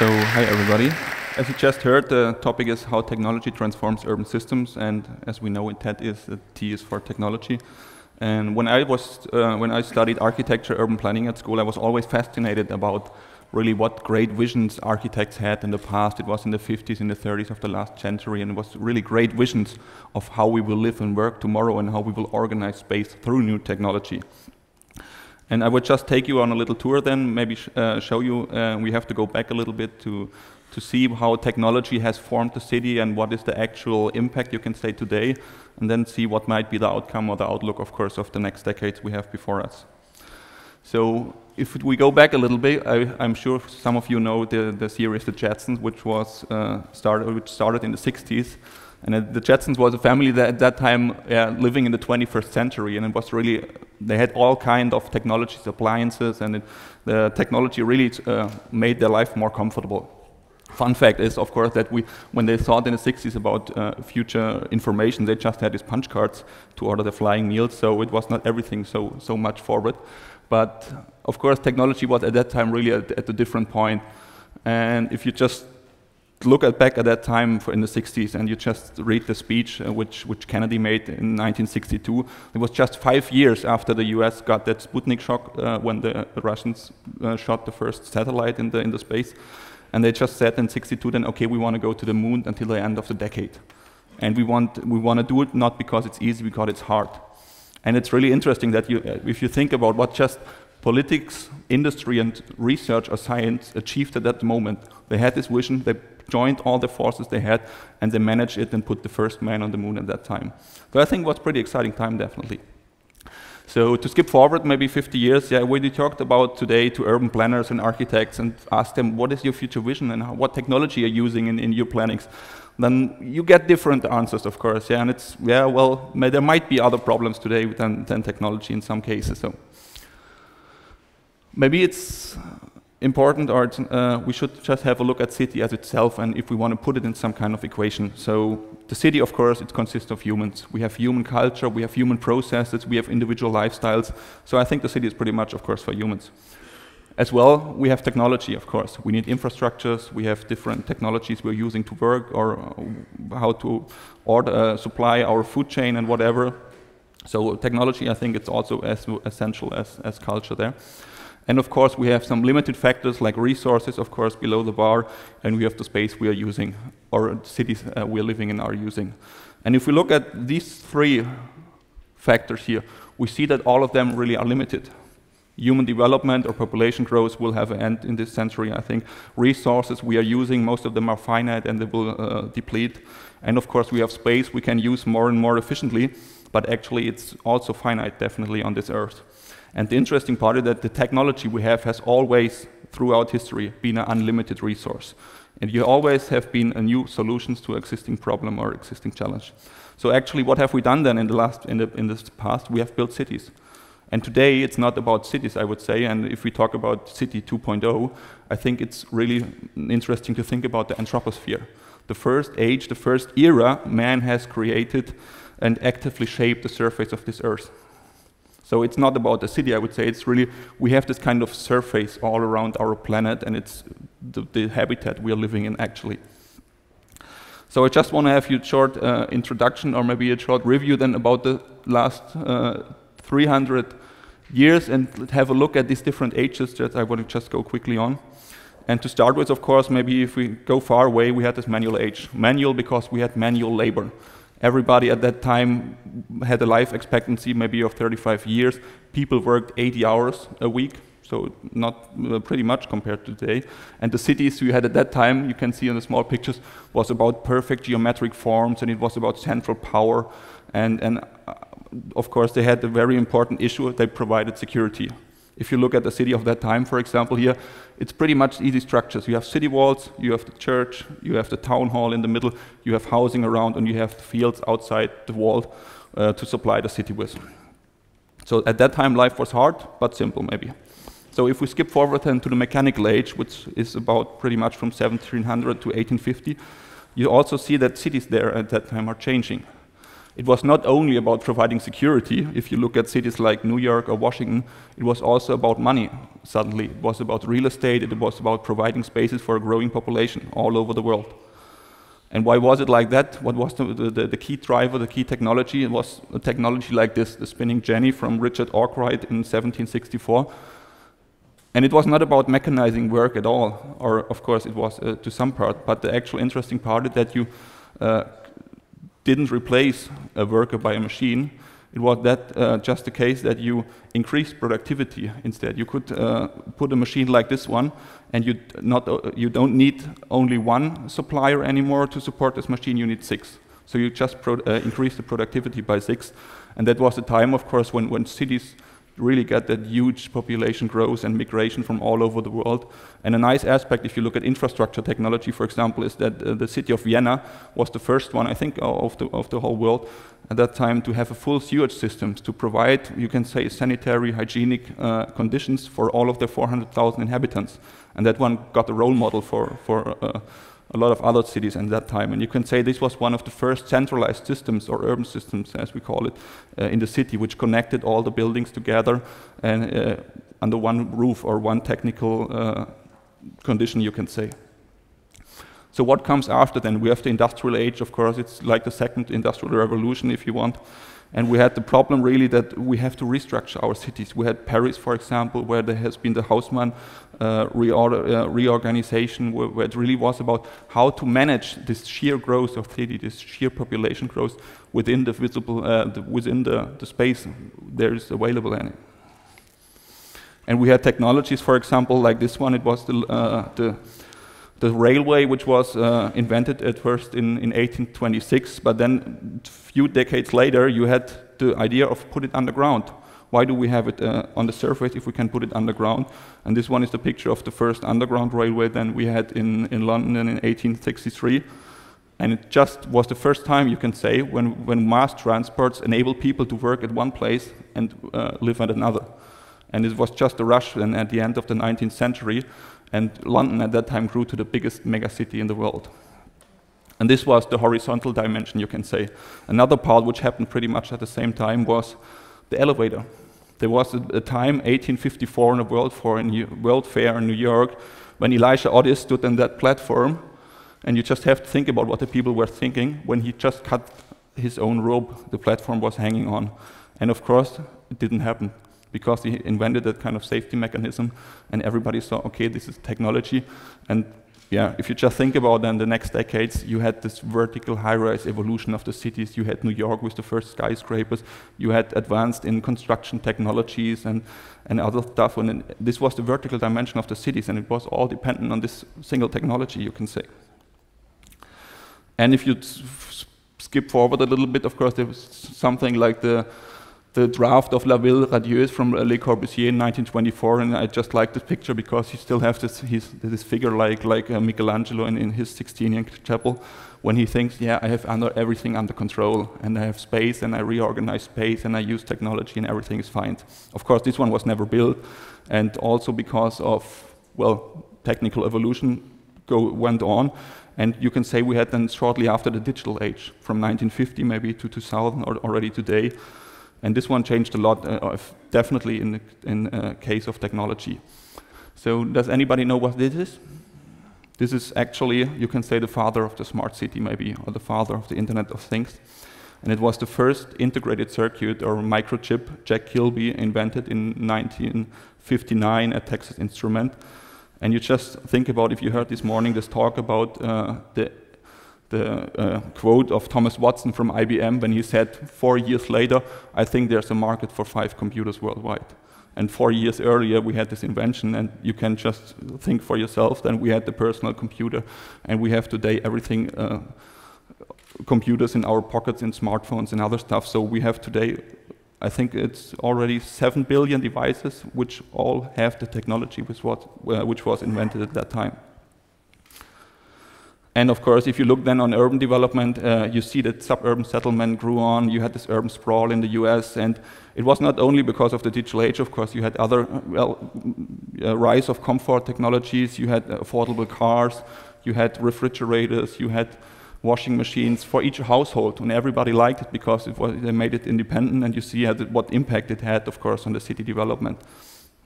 So, hi everybody. As you just heard, the topic is how technology transforms urban systems, and as we know, in TED is the T is for technology. And when I was uh, when I studied architecture, urban planning at school, I was always fascinated about really what great visions architects had in the past. It was in the 50s, in the 30s of the last century, and it was really great visions of how we will live and work tomorrow and how we will organize space through new technology. And I would just take you on a little tour then, maybe sh uh, show you, uh, we have to go back a little bit to, to see how technology has formed the city and what is the actual impact you can say today, and then see what might be the outcome or the outlook, of course, of the next decades we have before us. So if we go back a little bit, I, am sure some of you know the, the series The Jetsons, which was uh, started, which started in the 60s. And uh, the Jetsons was a family that at that time uh, living in the 21st century, and it was really they had all kind of technologies, appliances, and it, the technology really uh, made their life more comfortable. Fun fact is, of course, that we, when they thought in the 60s about uh, future information, they just had these punch cards to order the flying meals, so it was not everything so so much forward. But of course, technology was at that time really at, at a different point. And if you just look at back at that time in the 60s and you just read the speech uh, which, which Kennedy made in 1962, it was just five years after the US got that Sputnik shock uh, when the Russians uh, shot the first satellite in the, in the space. And they just said in 62 then, okay, we want to go to the moon until the end of the decade. And we want, we want to do it not because it's easy, because it's hard. And it's really interesting that you, uh, if you think about what just politics, industry, and research or science achieved at that moment, they had this vision, they joined all the forces they had, and they managed it and put the first man on the moon at that time. So I think it was pretty exciting time, definitely. So to skip forward maybe 50 years, yeah, we talked about today to urban planners and architects and asked them, what is your future vision and what technology are you using in, in your plannings? Then you get different answers, of course, yeah, and it's, yeah, well, may, there might be other problems today than, than technology in some cases, so. Maybe it's important or uh, we should just have a look at city as itself and if we want to put it in some kind of equation. So the city, of course, it consists of humans. We have human culture, we have human processes, we have individual lifestyles. So I think the city is pretty much, of course, for humans. As well, we have technology, of course. We need infrastructures, we have different technologies we're using to work or uh, how to order, uh, supply our food chain and whatever. So technology, I think it's also as essential as, as culture there. And of course, we have some limited factors like resources, of course, below the bar, and we have the space we are using, or cities uh, we are living in are using. And if we look at these three factors here, we see that all of them really are limited. Human development or population growth will have an end in this century, I think. Resources we are using, most of them are finite and they will uh, deplete. And of course, we have space we can use more and more efficiently, but actually it's also finite, definitely, on this earth. And the interesting part is that the technology we have has always, throughout history, been an unlimited resource. And you always have been a new solutions to existing problem or existing challenge. So actually, what have we done then in the last, in the, in this past? We have built cities. And today, it's not about cities, I would say. And if we talk about City 2.0, I think it's really interesting to think about the anthroposphere. The first age, the first era man has created and actively shaped the surface of this earth. So it's not about the city, I would say. It's really, we have this kind of surface all around our planet, and it's the, the habitat we are living in, actually. So I just want to have you a short uh, introduction, or maybe a short review then about the last uh, 300 years, and have a look at these different ages that I want to just go quickly on. And to start with, of course, maybe if we go far away, we had this manual age. Manual because we had manual labor. Everybody at that time had a life expectancy maybe of 35 years. People worked 80 hours a week, so not uh, pretty much compared to today. And the cities we had at that time, you can see in the small pictures, was about perfect geometric forms, and it was about central power. And, and uh, of course, they had a very important issue, they provided security. If you look at the city of that time, for example, here, it's pretty much easy structures. You have city walls, you have the church, you have the town hall in the middle, you have housing around, and you have fields outside the wall uh, to supply the city with. So at that time, life was hard, but simple maybe. So if we skip forward then to the mechanical age, which is about pretty much from 1700 to 1850, you also see that cities there at that time are changing. It was not only about providing security. If you look at cities like New York or Washington, it was also about money. Suddenly, it was about real estate. It was about providing spaces for a growing population all over the world. And why was it like that? What was the, the, the, key driver, the key technology? It was a technology like this, the spinning jenny from Richard Arkwright in 1764. And it was not about mechanizing work at all, or of course it was uh, to some part, but the actual interesting part is that you uh, didn't replace a worker by a machine. It was that uh, just the case that you increased productivity instead. You could uh, put a machine like this one, and you not uh, you don't need only one supplier anymore to support this machine. You need six. So you just uh, increase the productivity by six, and that was the time, of course, when when cities really get that huge population growth and migration from all over the world. And a nice aspect, if you look at infrastructure technology, for example, is that uh, the city of Vienna was the first one, I think, of the, of the whole world at that time to have a full sewage system to provide, you can say, sanitary, hygienic uh, conditions for all of the 400,000 inhabitants. And that one got a role model for, for uh, a lot of other cities in that time. And you can say this was one of the first centralized systems or urban systems, as we call it, uh, in the city, which connected all the buildings together and uh, under one roof or one technical uh, condition, you can say. So what comes after then? We have the industrial age, of course, it's like the second industrial revolution, if you want. And we had the problem really that we have to restructure our cities. We had Paris, for example, where there has been the Haussmann uh, reorder, uh, reorganization, where, where, it really was about how to manage this sheer growth of city, this sheer population growth within the visible, uh, the, within the, the space there is available it. And we had technologies, for example, like this one. It was the, uh, the the railway, which was uh, invented at first in, in 1826, but then a few decades later, you had the idea of put it underground. Why do we have it uh, on the surface if we can put it underground? And this one is the picture of the first underground railway then we had in, in London in 1863. And it just was the first time, you can say, when, when mass transports enable people to work at one place and uh, live at another. And it was just a rush then at the end of the 19th century and London at that time grew to the biggest megacity in the world. And this was the horizontal dimension, you can say. Another part which happened pretty much at the same time was the elevator. There was a, a time, 1854, in a World, in World Fair in New York, when Elisha Otis stood on that platform, and you just have to think about what the people were thinking when he just cut his own rope the platform was hanging on. And of course, it didn't happen because he invented that kind of safety mechanism, and everybody saw, okay, this is technology. And yeah, if you just think about then the next decades, you had this vertical high-rise evolution of the cities. You had New York with the first skyscrapers. You had advanced in construction technologies and, and other stuff. And this was the vertical dimension of the cities, and it was all dependent on this single technology, you can say. And if you skip forward a little bit, of course, there was something like the the draft of La Ville Radieuse from Le Corbusier in 1924, and I just like this picture because he still has this, his, this figure like, like uh, Michelangelo in, in his Sixtine chapel, when he thinks, yeah, I have under everything under control, and I have space, and I reorganize space, and I use technology, and everything is fine. Of course, this one was never built, and also because of, well, technical evolution go, went on, and you can say we had then shortly after the digital age, from 1950 maybe to 2000 or already today, and this one changed a lot, uh, definitely in the in, uh, case of technology. So does anybody know what this is? This is actually, you can say, the father of the smart city, maybe, or the father of the Internet of Things. And it was the first integrated circuit or microchip Jack Kilby invented in 1959 at Texas Instrument. And you just think about if you heard this morning this talk about uh, the the uh, quote of Thomas Watson from IBM when he said, four years later, I think there's a market for five computers worldwide. And four years earlier, we had this invention, and you can just think for yourself. Then we had the personal computer, and we have today everything uh, computers in our pockets, in smartphones, and other stuff. So we have today, I think it's already 7 billion devices which all have the technology which was, uh, which was invented at that time. And of course, if you look then on urban development, uh, you see that suburban settlement grew on. You had this urban sprawl in the US, and it was not only because of the digital age, of course, you had other, well, uh, rise of comfort technologies, you had affordable cars, you had refrigerators, you had washing machines for each household, and everybody liked it because it was, they made it independent, and you see what impact it had, of course, on the city development.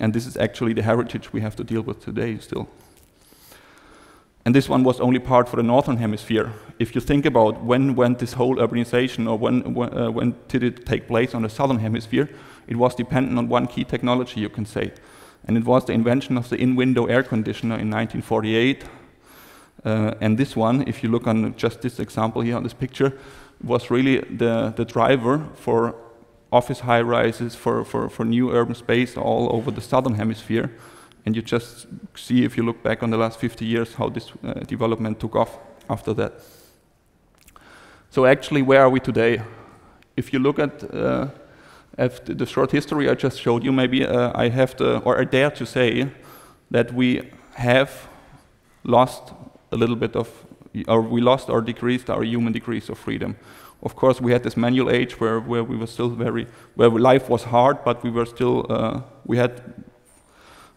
And this is actually the heritage we have to deal with today still. And this one was only part for the northern hemisphere. If you think about when went this whole urbanization or when, when, uh, when did it take place on the southern hemisphere, it was dependent on one key technology, you can say. And it was the invention of the in-window air conditioner in 1948. Uh, and this one, if you look on just this example here on this picture, was really the, the driver for office high rises, for, for, for new urban space all over the southern hemisphere. And you just see, if you look back on the last 50 years, how this uh, development took off after that. So actually, where are we today? If you look at, uh, at the short history I just showed you, maybe uh, I have to, or I dare to say, that we have lost a little bit of, or we lost or decreased our human degrees of freedom. Of course, we had this manual age where, where we were still very, where life was hard, but we were still, uh, we had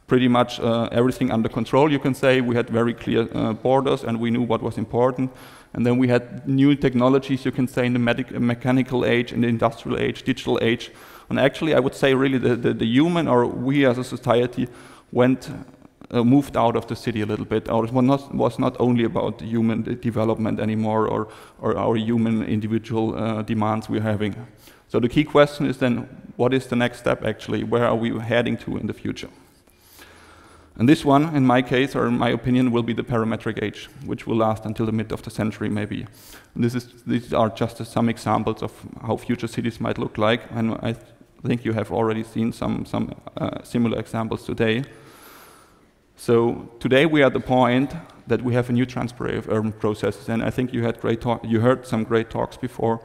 pretty much uh, everything under control, you can say. We had very clear uh, borders and we knew what was important. And then we had new technologies, you can say, in the mechanical age, in the industrial age, digital age. And actually, I would say really the, the, the human or we as a society went, uh, moved out of the city a little bit. It was not, was not only about human development anymore or, or our human individual uh, demands we're having. So the key question is then, what is the next step actually? Where are we heading to in the future? And this one, in my case, or in my opinion, will be the parametric age, which will last until the mid of the century, maybe. And this is, these are just some examples of how future cities might look like, and I th think you have already seen some, some uh, similar examples today. So today we are at the point that we have a new transfer of urban processes, and I think you had great talk, you heard some great talks before.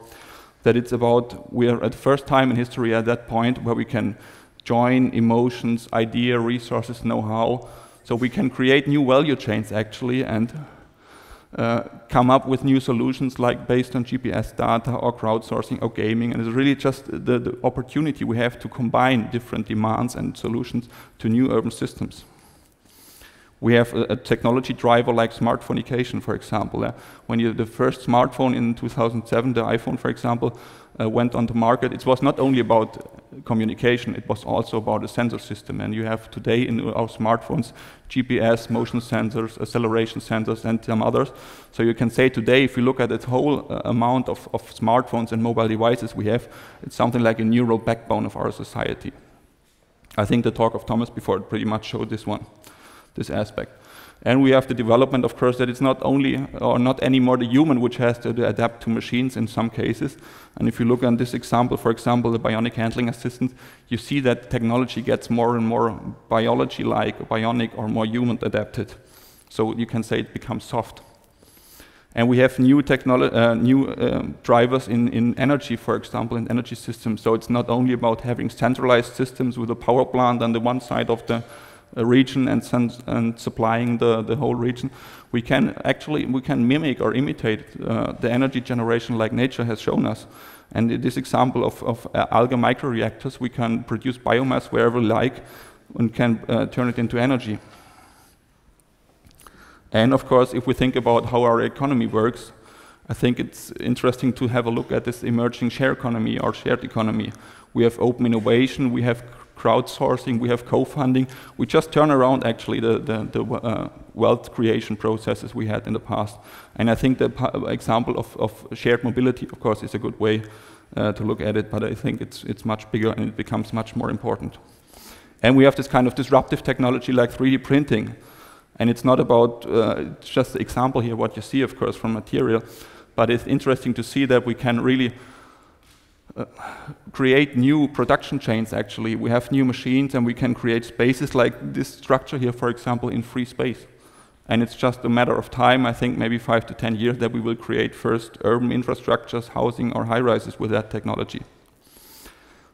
That it's about we are at the first time in history at that point where we can join emotions, idea, resources, know-how, so we can create new value chains actually and uh, come up with new solutions like based on GPS data or crowdsourcing or gaming. And it's really just the, the opportunity we have to combine different demands and solutions to new urban systems. We have a, a technology driver like smartphonication, for example. Uh, when you, the first smartphone in 2007, the iPhone, for example, uh, went on the market, it was not only about communication, it was also about a sensor system. And you have today in our smartphones GPS, motion sensors, acceleration sensors, and some others. So you can say today, if you look at the whole uh, amount of, of smartphones and mobile devices we have, it's something like a neural backbone of our society. I think the talk of Thomas before pretty much showed this one this aspect. And we have the development, of course, that it's not only or not anymore the human which has to adapt to machines in some cases. And if you look at this example, for example, the bionic handling assistant, you see that technology gets more and more biology-like, bionic, or more human-adapted. So you can say it becomes soft. And we have new, uh, new uh, drivers in, in energy, for example, in energy systems. So it's not only about having centralized systems with a power plant on the one side of the region and, and supplying the, the whole region, we can actually we can mimic or imitate uh, the energy generation like nature has shown us. And in this example of, of uh, alga microreactors, we can produce biomass wherever we like and can uh, turn it into energy. And of course, if we think about how our economy works, I think it's interesting to have a look at this emerging share economy or shared economy. We have open innovation, we have crowdsourcing, we have co-funding. We just turn around actually the, the, the uh, wealth creation processes we had in the past. And I think the example of, of, shared mobility, of course, is a good way uh, to look at it, but I think it's, it's much bigger and it becomes much more important. And we have this kind of disruptive technology like 3D printing. And it's not about uh, just the example here, what you see, of course, from material, but it's interesting to see that we can really Uh, create new production chains actually. We have new machines and we can create spaces like this structure here, for example, in free space. And it's just a matter of time, I think maybe five to 10 years, that we will create first urban infrastructures, housing or high rises with that technology.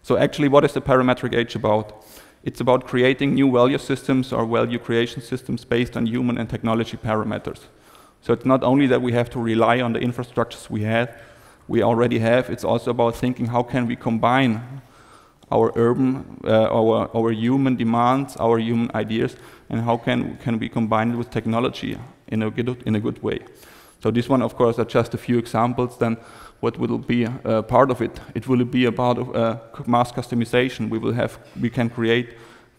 So actually, what is the parametric age about? It's about creating new value systems or value creation systems based on human and technology parameters. So it's not only that we have to rely on the infrastructures we have, we already have. It's also about thinking how can we combine our urban, uh, our, our human demands, our human ideas, and how can, can we combine it with technology in a good, in a good way. So this one, of course, are just a few examples. Then what will be uh, part of it? It will be about uh, mass customization. We will have, we can create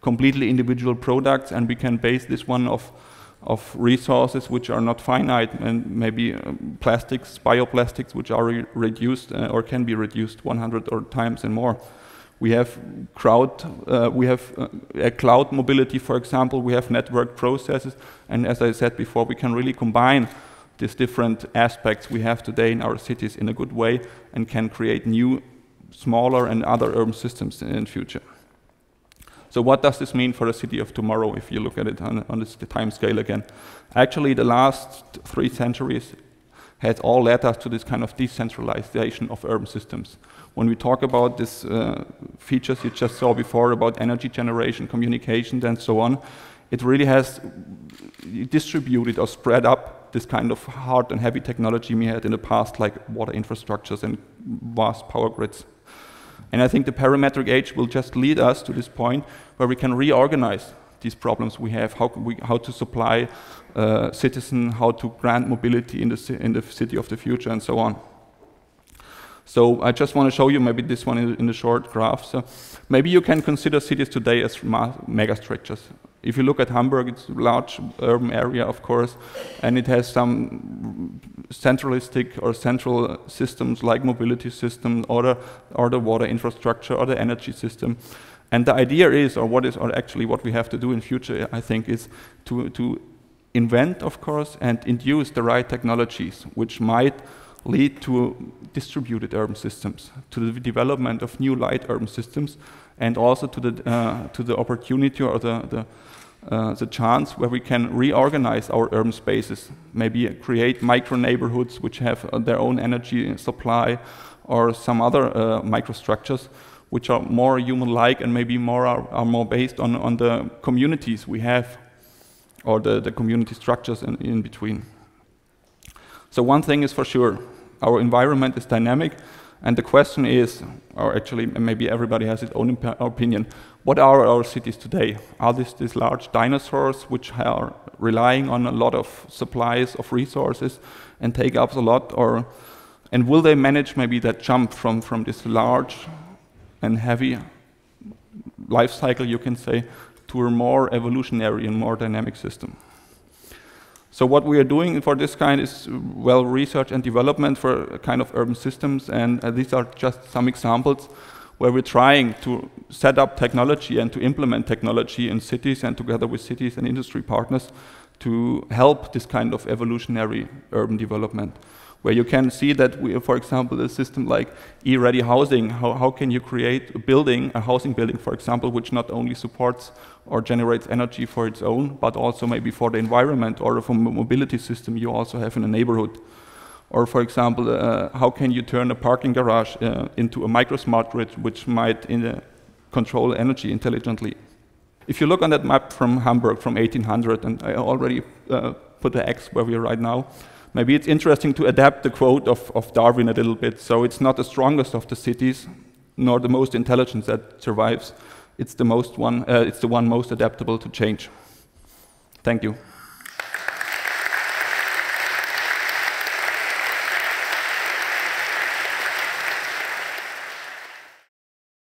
completely individual products, and we can base this one of of resources which are not finite, and maybe um, plastics, bioplastics, which are re reduced uh, or can be reduced 100 or times and more. We have crowd, uh, we have uh, a cloud mobility, for example. We have network processes, and as I said before, we can really combine these different aspects we have today in our cities in a good way, and can create new, smaller, and other urban systems in future. So what does this mean for the city of tomorrow if you look at it on, on this time scale again? Actually, the last three centuries has all led us to this kind of decentralization of urban systems. When we talk about these uh, features you just saw before about energy generation, communications, and so on, it really has distributed or spread up this kind of hard and heavy technology we had in the past, like water infrastructures and vast power grids. And I think the parametric age will just lead us to this point where we can reorganize these problems we have, how, we, how to supply uh, citizen, how to grant mobility in the, in the city of the future, and so on. So I just want to show you maybe this one in, in the short graph. So maybe you can consider cities today as megastructures. If you look at Hamburg, it's a large urban area, of course, and it has some centralistic or central systems like mobility system or the, or the water infrastructure or the energy system. And the idea is, or what is, or actually what we have to do in future, I think, is to, to invent, of course, and induce the right technologies, which might lead to distributed urban systems, to the development of new light urban systems, and also to the, uh, to the opportunity or the, the, uh, the chance where we can reorganize our urban spaces, maybe create micro neighborhoods which have uh, their own energy supply or some other uh, microstructures which are more human-like and maybe more are, are, more based on, on the communities we have or the, the community structures in, in between. So one thing is for sure, our environment is dynamic, and the question is, or actually maybe everybody has its own opinion, what are our cities today? Are these these large dinosaurs which are relying on a lot of supplies of resources and take up a lot, or and will they manage maybe that jump from, from this large and heavy life cycle, you can say, to a more evolutionary and more dynamic system? So what we are doing for this kind is well research and development for kind of urban systems, and uh, these are just some examples where we're trying to set up technology and to implement technology in cities and together with cities and industry partners to help this kind of evolutionary urban development where you can see that, we, for example, a system like e-ready housing, how, how can you create a building, a housing building, for example, which not only supports or generates energy for its own, but also maybe for the environment or for a mobility system you also have in a neighborhood. Or, for example, uh, how can you turn a parking garage uh, into a micro smart grid which might uh, control energy intelligently? If you look on that map from Hamburg from 1800, and I already uh, put the X where we are right now, Maybe it's interesting to adapt the quote of, of Darwin a little bit. So it's not the strongest of the cities, nor the most intelligent that survives. It's the most one. Uh, it's the one most adaptable to change. Thank you.